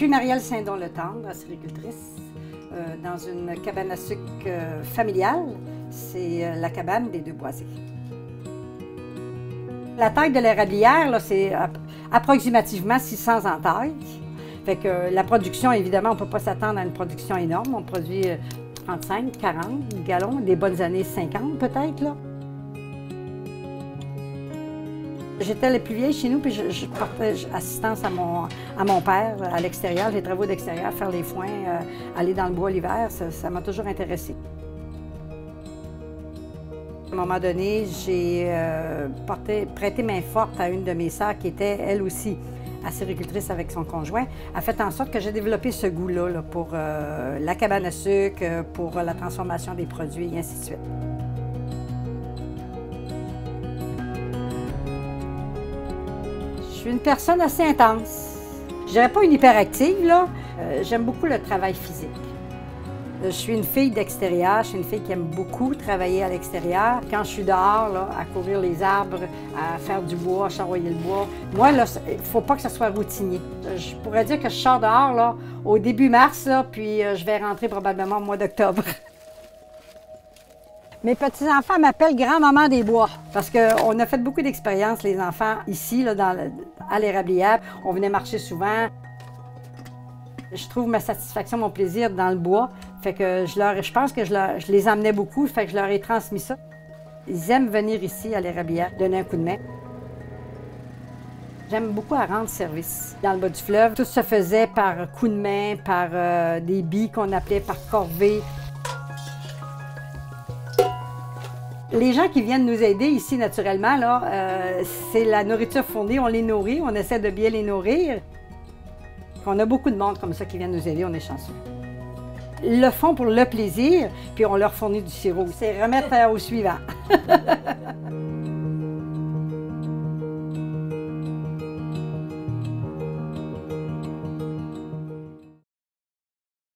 suis Marielle Saint-Don-le-Tendre, acéricultrice, euh, dans une cabane à sucre euh, familiale. C'est euh, la cabane des deux boisés. La taille de l'érablière, c'est ap- approximativement 600 entailles. Fait que euh, la production, évidemment, on ne peut pas s'attendre à une production énorme. On produit euh, 35, 40 gallons, des bonnes années 50 peut-être, J'étais la plus vieille chez nous, puis je, je portais assistance à mon, à mon père à l'extérieur, les travaux d'extérieur, faire les foins, euh, aller dans le bois l'hiver, ça m'a toujours intéressée. À un moment donné, j'ai euh, prêté main forte à une de mes sœurs qui était, elle aussi, acéricultrice avec son conjoint, a fait en sorte que j'ai développé ce goût-là là, pour euh, la cabane à sucre, euh, pour la transformation des produits et ainsi de suite. Suis une personne assez intense. Je dirais pas une hyperactive, là. Euh, J'aime beaucoup le travail physique. Euh, Je suis une fille d'extérieur, je suis une fille qui aime beaucoup travailler à l'extérieur. Quand je suis dehors, là, à courir les arbres, à faire du bois, à charroyer le bois, moi, là, il ne faut pas que ce soit routinier. Euh, Je pourrais dire que je sors dehors là, au début mars, là, puis je vais rentrer probablement au mois d'octobre. Mes petits-enfants m'appellent grand-maman des bois parce qu'on a fait beaucoup d'expériences, les enfants, ici, là, dans le- à l'érablière. On venait marcher souvent. Je trouve ma satisfaction, mon plaisir dans le bois. Fait que je, pense que je, leur- les emmenais beaucoup, fait que je leur ai transmis ça. Ils aiment venir ici à l'érablière, donner un coup de main. J'aime beaucoup rendre service. Dans le bas du fleuve, tout se faisait par coup de main, par euh, des billes qu'on appelait par corvée. Les gens qui viennent nous aider ici, naturellement, euh, c'est la nourriture fournie, on les nourrit, on essaie de bien les nourrir. On a beaucoup de monde comme ça qui vient nous aider, on est chanceux. Le font pour le plaisir, puis on leur fournit du sirop. C'est remettre au suivant.